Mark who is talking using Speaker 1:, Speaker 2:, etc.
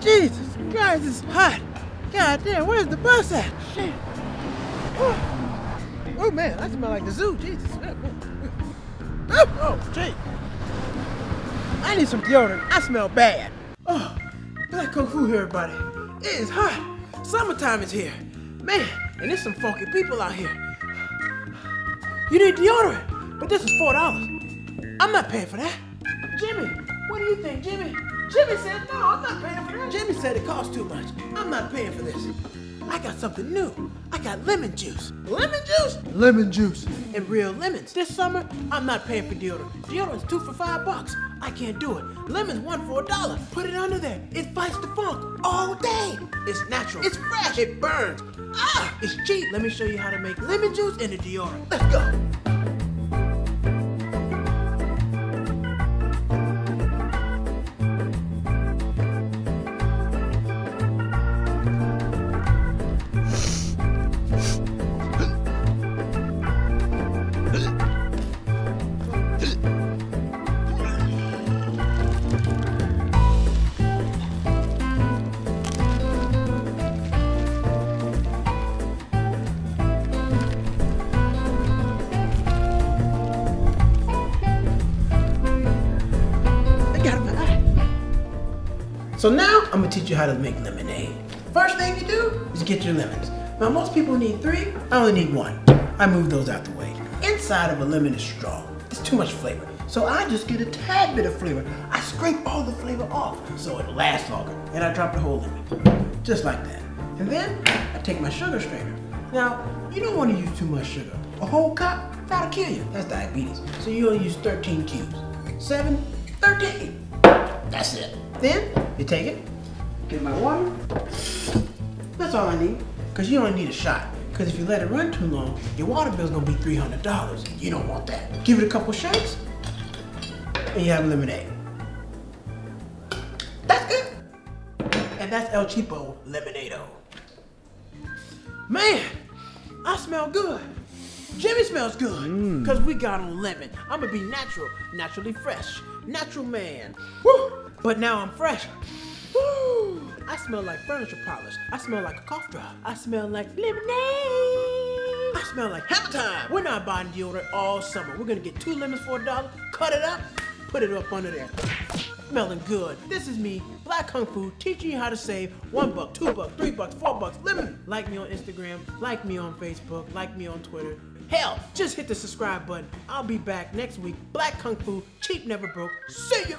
Speaker 1: Jesus Christ, it's hot. God damn, where's the bus at? Shit. Oh, oh man, I smell like the zoo. Jesus. Oh, oh gee. I need some deodorant. I smell bad. Oh, Black Kung Fu here, everybody. It is hot. Summertime is here. Man, and there's some funky people out here. You need deodorant, but this is four dollars. I'm not paying for that. Jimmy, what do you think, Jimmy? Jimmy said, no, I'm not paying for that. Jimmy said it costs too much. I'm not paying for this. I got something new. I got lemon juice. Lemon juice? Lemon juice. And real lemons. This summer, I'm not paying for deodorant. Deodorant's two for five bucks. I can't do it. Lemon's one for a dollar. Put it under there. It fights the funk all day. It's natural. It's fresh. It burns. Ah, it's cheap. Let me show you how to make lemon juice into deodorant. Let's go. So now I'm gonna teach you how to make lemonade. First thing you do is get your lemons. Now most people need three, I only need one. I move those out the way. Inside of a lemon is strong. It's too much flavor. So I just get a tad bit of flavor. I scrape all the flavor off so it lasts longer. And I drop the whole lemon. Just like that. And then I take my sugar strainer. Now, you don't want to use too much sugar. A whole cup, that'll kill you. That's diabetes. So you only use 13 cubes. Seven, 13. That's it. Then you take it, get my water. That's all I need. Cause you don't need a shot. Cause if you let it run too long, your water bill's gonna be $300. You don't want that. Give it a couple shakes, and you have lemonade. That's good. And that's El Cheapo Lemonado. Man, I smell good. Jimmy smells good. Mm. Cause we got on lemon. I'ma be natural, naturally fresh, natural man. Woo! But now I'm fresh. Woo! I smell like furniture polish. I smell like a cough drop. I smell like lemonade. I smell like hammer time. We're not buying deodorant all summer. We're gonna get two lemons for a dollar, cut it up, put it up under there. Smelling good. This is me, Black Kung Fu, teaching you how to save one buck, two bucks, three bucks, four bucks, lemon. Like me on Instagram, like me on Facebook, like me on Twitter. Hell, just hit the subscribe button. I'll be back next week. Black Kung Fu, cheap never broke. See ya!